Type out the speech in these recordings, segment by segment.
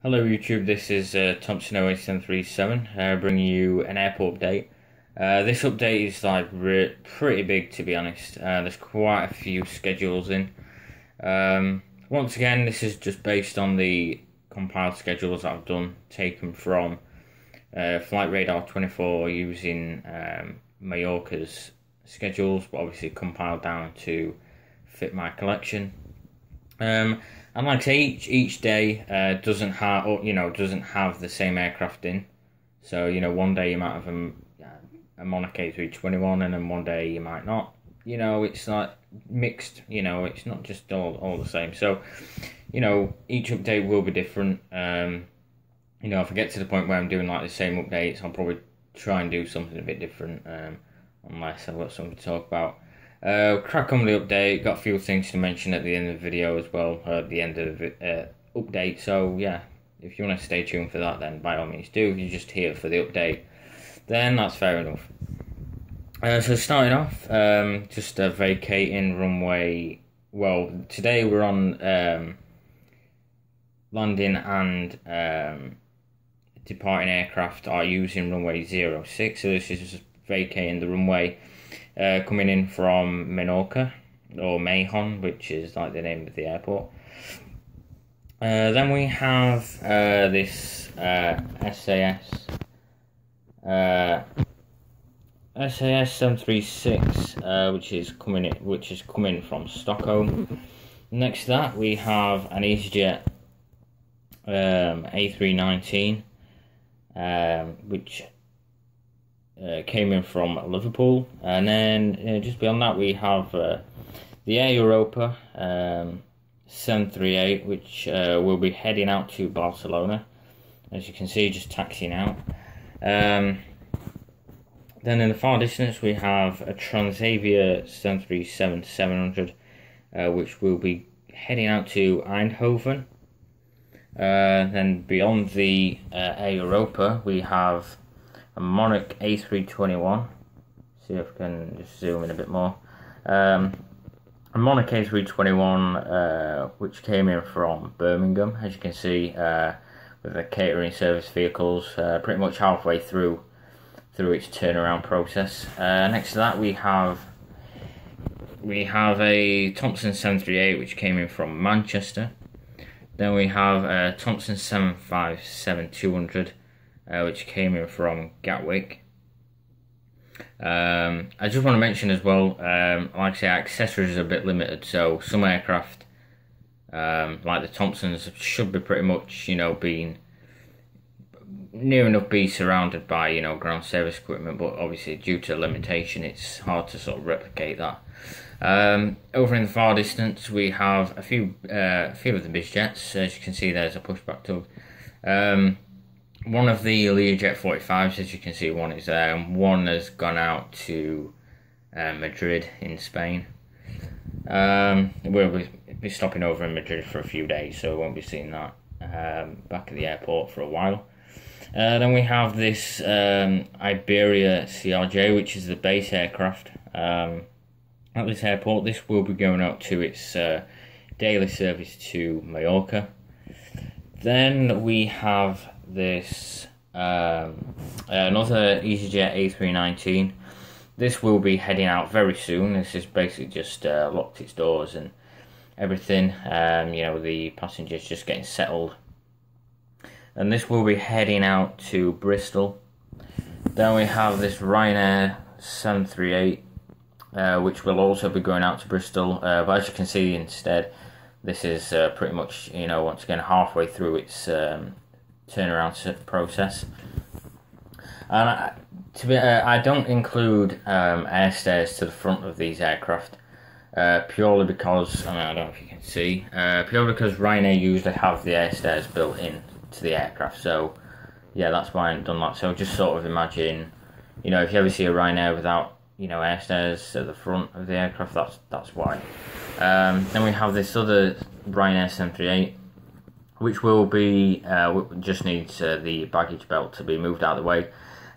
Hello YouTube, this is uh, Thomson 08737 uh, bringing you an airport update. Uh, this update is like pretty big to be honest, uh, there's quite a few schedules in. Um, once again, this is just based on the compiled schedules I've done, taken from uh, Flight Radar 24 using um, Mallorca's schedules, but obviously compiled down to fit my collection. Um, and like I say, each each day uh, doesn't have you know doesn't have the same aircraft in. So you know, one day you might have a, a Monarch A321, and then one day you might not. You know, it's like mixed. You know, it's not just all all the same. So, you know, each update will be different. Um, you know, if I get to the point where I'm doing like the same updates, I'll probably try and do something a bit different. Um, unless I've got something to talk about. Uh, crack on the update. Got a few things to mention at the end of the video as well. At the end of the uh, update. So yeah, if you want to stay tuned for that, then by all means do. If you're just here for the update, then that's fair enough. Uh, so starting off, um, just uh, vacating runway. Well, today we're on um, landing and um, departing aircraft are using runway 06. So this is just vacating the runway uh, coming in from Menorca or Mahon, which is like the name of the airport. Uh, then we have uh, this SAS uh, SAS seven three six, uh, which is coming in, which is coming from Stockholm. Next to that we have an EasyJet um, A319, um, which uh, came in from Liverpool, and then uh, just beyond that we have uh, the Air Europa um, 738, which uh, will be heading out to Barcelona. As you can see, just taxiing out. Um, then in the far distance we have a Transavia 737-700, uh, which will be heading out to Eindhoven. Uh, then beyond the Air Europa we have a Monarch A321. See if I can just zoom in a bit more. Um, a Monarch A321, uh, which came in from Birmingham, as you can see, uh, with the catering service vehicles, uh, pretty much halfway through through its turnaround process. Uh, next to that, we have we have a Thomson 738, which came in from Manchester. Then we have a Thomson 757 200 uh, which came in from Gatwick. Um, I just want to mention as well, um, like I say, accessories are a bit limited, so some aircraft, um, like the Thomsons, should be pretty much, you know, being near enough be surrounded by, you know, ground service equipment, but obviously due to limitation, it's hard to sort of replicate that. Um, over in the far distance, we have a few, uh, a few of the biz jets. As you can see, there's a pushback tug. One of the Learjet 45s, as you can see, one is there, and one has gone out to uh, Madrid in Spain. Um, we'll be stopping over in Madrid for a few days, so we won't be seeing that um, back at the airport for a while. Uh, then we have this um, Iberia CRJ, which is the base aircraft um, at this airport. This will be going out to its uh, daily service to Mallorca. Then we have this um, another EasyJet A319. This will be heading out very soon. This is basically just uh, locked its doors and everything. Um, you know, the passengers just getting settled. And this will be heading out to Bristol. Then we have this Ryanair 738, uh, which will also be going out to Bristol. Uh, but as you can see, instead, this is uh, pretty much, you know, once again, halfway through its um, turnaround process. And I, to be, uh, I don't include um, air stairs to the front of these aircraft uh, purely because I, mean, I don't know if you can see uh, purely because Ryanair usually have the air stairs built in to the aircraft. So yeah, that's why I've done that. So just sort of imagine, you know, if you ever see a Ryanair without you know air stairs at the front of the aircraft, that's that's why. Um, then we have this other Ryanair 738 which will be uh, just needs uh, the baggage belt to be moved out of the way,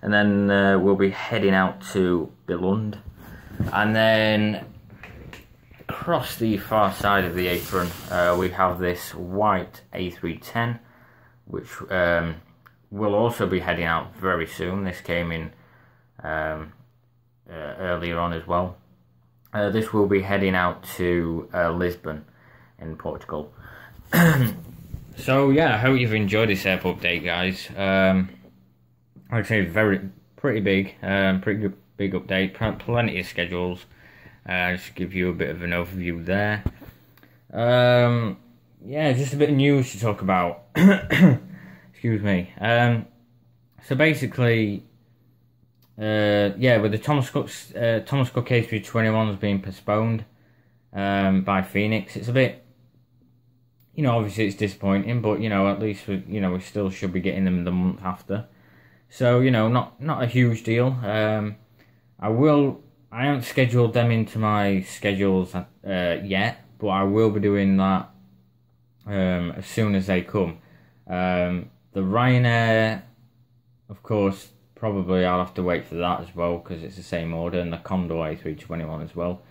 and then uh, we'll be heading out to Billund, and then across the far side of the apron uh, we have this white A310, which um, will also be heading out very soon. This came in um, uh, earlier on as well. Uh, this will be heading out to Lisbon in Portugal. so yeah, I hope you've enjoyed this app update, guys. Um, like I say, very pretty big, um, pretty good big update. Plenty of schedules. Uh, just give you a bit of an overview there. Um, yeah, just a bit of news to talk about. Excuse me. Um, so basically, uh, yeah, with the Thomas Cook uh, Thomas Cook A321s being postponed um, by Phoenix, it's a bit, you know, obviously it's disappointing, but you know, at least we, you know, we still should be getting them the month after. So you know, not not a huge deal. Um, I will. I haven't scheduled them into my schedules uh, yet, but I will be doing that um, as soon as they come. Um, the Ryanair, of course, probably I'll have to wait for that as well because it's the same order, and the Condor A321 as well.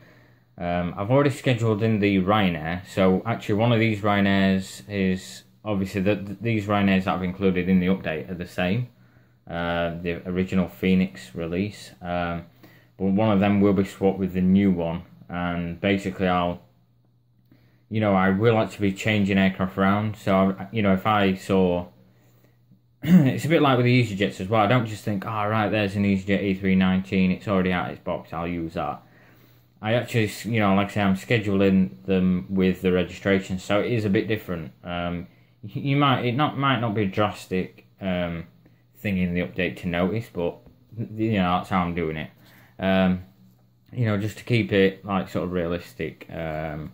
Um, I've already scheduled in the Ryanair, so actually one of these Ryanairs is obviously the, these Ryanairs that I've included in the update are the same, uh, the original Phoenix release, um, but one of them will be swapped with the new one, and basically I'll, you know, I will actually be changing aircraft around. So you know, if I saw it's a bit like with the EasyJets as well. I don't just think, oh, right, there's an EasyJet E319, it's already out of its box, I'll use that. I actually, you know, like I say, I'm scheduling them with the registration, so it is a bit different. Um, you might, it not might not be a drastic um, thing in the update to notice, but you know that's how I'm doing it. Um, you know, just to keep it like sort of realistic. Um,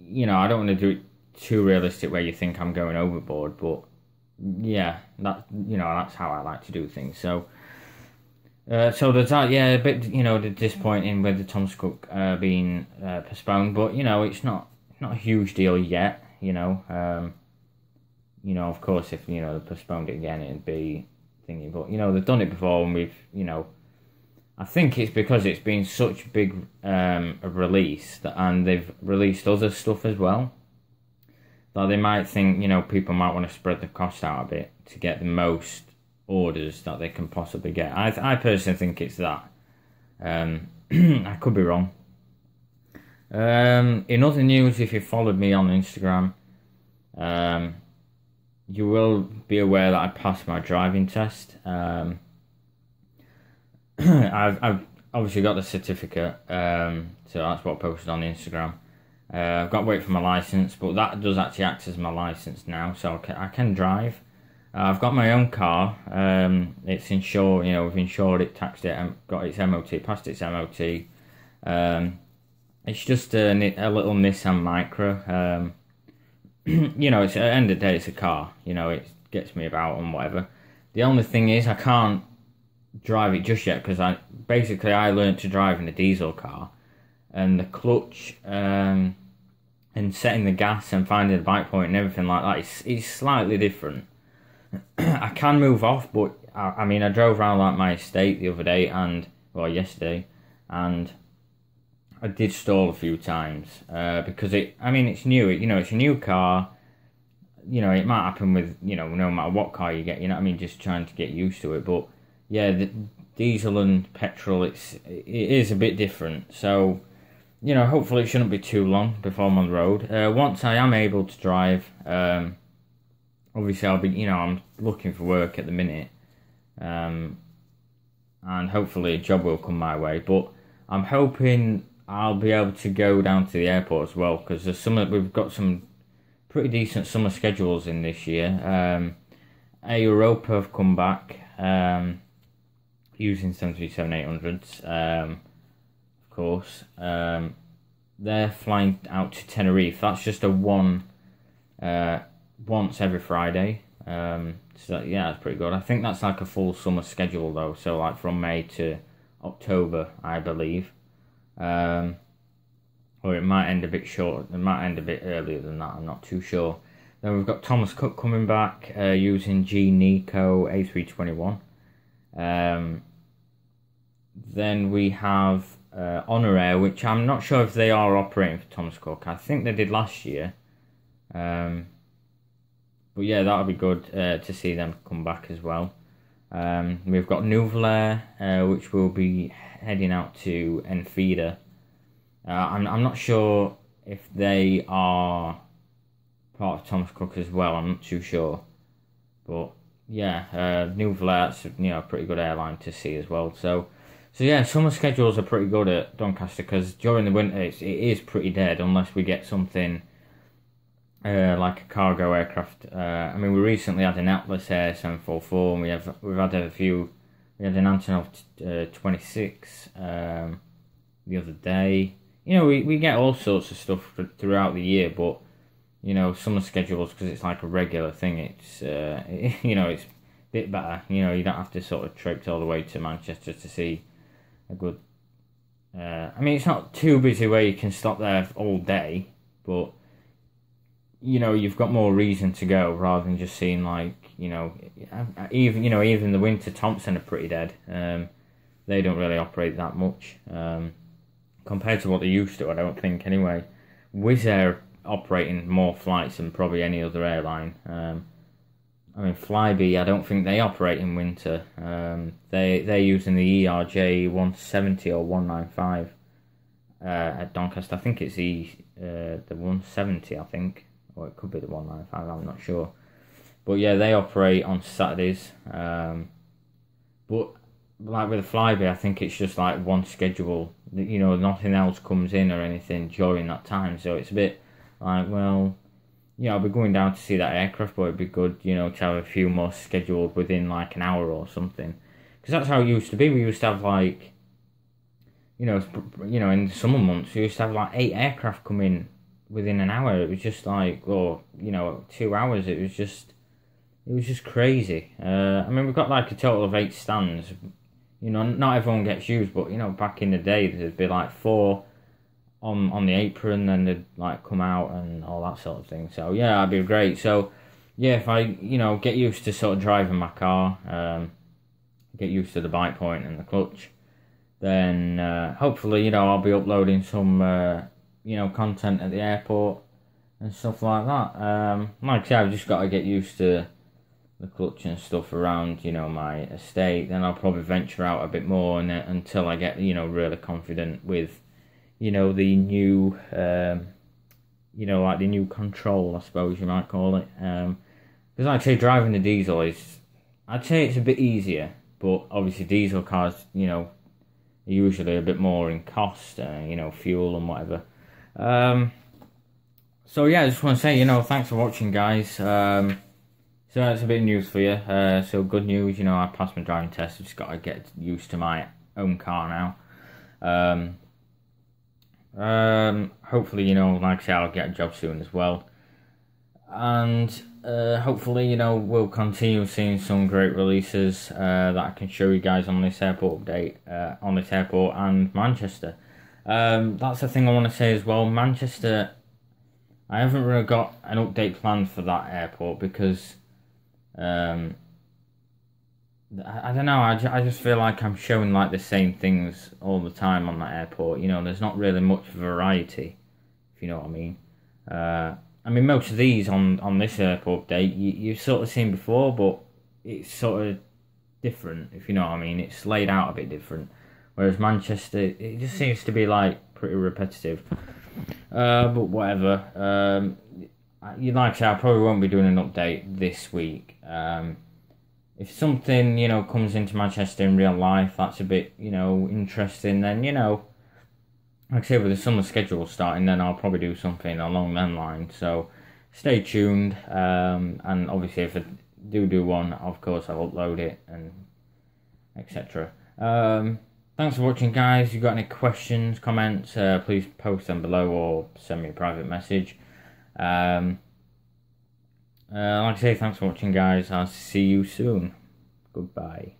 you know, I don't want to do it too realistic where you think I'm going overboard, but yeah, that you know that's how I like to do things. So, uh, so there's that. Yeah, a bit you know disappointing with the Thomas Cook uh, being uh, postponed, but you know it's not not a huge deal yet. You know, um, you know of course if you know they postponed it again, it'd be thinking. But you know they've done it before, and we've you know. I think it's because it's been such big um, a release that, and they've released other stuff as well that they might think, you know, people might want to spread the cost out a bit to get the most orders that they can possibly get. I, I personally think it's that. Um, I could be wrong. Um, in other news, if you followed me on Instagram, um, you will be aware that I passed my driving test. Um, I've, I've obviously got the certificate, um, so that's what I posted on Instagram. Uh, I've got to wait for my license, but that does actually act as my license now, so I can, I can drive. Uh, I've got my own car. Um, it's insured, you know, we've insured it, taxed it, and got its MOT, passed its MOT. Um, it's just a, a, little Nissan Micra. Um, you know, it's at the end of the day, it's a car. You know, it gets me about and whatever. The only thing is, I can't drive it just yet because I basically I learned to drive in a diesel car, and the clutch um, and setting the gas and finding the bite point and everything like that is it's slightly different. I can move off, but I, I, mean, I drove around like my estate the other day and well yesterday, and I did stall a few times uh, because it. I mean, it's new. You know, it's a new car. You know, it might happen with you know no matter what car you get. You know, I mean, just trying to get used to it. But yeah, the diesel and petrol, it's it is a bit different. So you know, hopefully it shouldn't be too long before I'm on the road. Uh, once I am able to drive, um, obviously I'll be, you know, I'm looking for work at the minute, um, and hopefully a job will come my way. But I'm hoping I'll be able to go down to the airport as well because there's some we've got some pretty decent summer schedules in this year. Um, Air Europa have come back um, using 737-800s. Um, of course. Um, they're flying out to Tenerife. That's just a one, uh, once every Friday. Um, so yeah, that's pretty good. I think that's like a full summer schedule though. So like from May to October, I believe. Um, or it might end a bit short. It might end a bit earlier than that. I'm not too sure. Then we've got Thomas Cook coming back uh, using G Nico A321. Um, then we have uh, Onur Air, which I'm not sure if they are operating for Thomas Cook. I think they did last year. Um, but yeah, that'll be good uh, to see them come back as well. Um, we've got Nouvelair, uh, which will be heading out to Enfida. Uh, I'm I'm not sure if they are part of Thomas Cook as well. I'm not too sure, but yeah, uh, Nouvelair's you know a pretty good airline to see as well. So so yeah, summer schedules are pretty good at Doncaster because during the winter it's, it is pretty dead unless we get something uh, like a cargo aircraft. Uh, I mean, we recently had an Atlas Air seven four four, and we have we've had a few. We had an Antonov uh, twenty six um, the other day. You know, we, we get all sorts of stuff throughout the year, but you know, summer schedules because it's like a regular thing. It's uh, you know, it's a bit better. You know, you don't have to sort of traipse all the way to Manchester to see a good. Uh, I mean, it's not too busy where you can stop there all day, but you know you've got more reason to go rather than just seeing like you know even you know even the winter Thomson are pretty dead. Um, they don't really operate that much um, compared to what they used to. I don't think anyway. Wizz Air operating more flights than probably any other airline. Um, I mean, Flybe, I don't think they operate in winter. Um, they they're using the ERJ one seventy or one nine five uh, at Doncaster. I think it's the uh, the one seventy. I think, or it could be the one nine five. I'm not sure. But yeah, they operate on Saturdays. Um, but like with the Flybe, I think it's just like one schedule. You know, nothing else comes in or anything during that time. So it's a bit like, well, yeah, I'll be going down to see that aircraft, but it'd be good, you know, to have a few more scheduled within like an hour or something. Because that's how it used to be. We used to have like, you know, you know, in the summer months, we used to have like eight aircraft come in within an hour. It was just like, or you know, two hours. It was just, it was just crazy. Uh, I mean, we've got like a total of eight stands. You know, not everyone gets used, but you know, back in the day, there'd be like four on on the apron, then they'd like come out and all that sort of thing. So yeah, that'd be great. So yeah, if I you know get used to sort of driving my car, um, get used to the bite point and the clutch, then uh, hopefully you know I'll be uploading some uh, you know content at the airport and stuff like that. Um, like I said, I've just got to get used to the clutch and stuff around you know my estate. Then I'll probably venture out a bit more and until I get you know really confident with you know, the new, um, you know, like the new control, I suppose you might call it. Um, because I'd say driving the diesel is, I'd say it's a bit easier, but obviously diesel cars, you know, are usually a bit more in cost, uh, you know, fuel and whatever. Um, so yeah, I just want to say, you know, thanks for watching, guys. Um, so that's a bit of news for you. Uh, so good news, you know, I passed my driving test. I've just got to get used to my own car now. Um, um, hopefully, you know, like I say, I'll get a job soon as well. And uh, hopefully, you know, we'll continue seeing some great releases uh, that I can show you guys on this airport update, uh, on this airport and Manchester. Um, that's the thing I want to say as well. Manchester, I haven't really got an update planned for that airport because um, I, I don't know. I, I just feel like I'm showing like the same things all the time on that airport. You know, there's not really much variety, if you know what I mean. Uh, I mean, most of these on, on this airport update you, you've sort of seen before, but it's sort of different, if you know what I mean. It's laid out a bit different. Whereas Manchester, it just seems to be like pretty repetitive. Uh, but whatever. Um, you like I I probably won't be doing an update this week. Um, if something you know comes into Manchester in real life that's a bit you know interesting, then you know, like I say with the summer schedule starting, then I'll probably do something along that line. So stay tuned, um, and obviously if I do do one, of course I'll upload it and etc. Um, thanks for watching, guys. If you've got any questions, comments, uh, please post them below or send me a private message. Um, uh, like I say, thanks for watching, guys. I'll see you soon. Goodbye.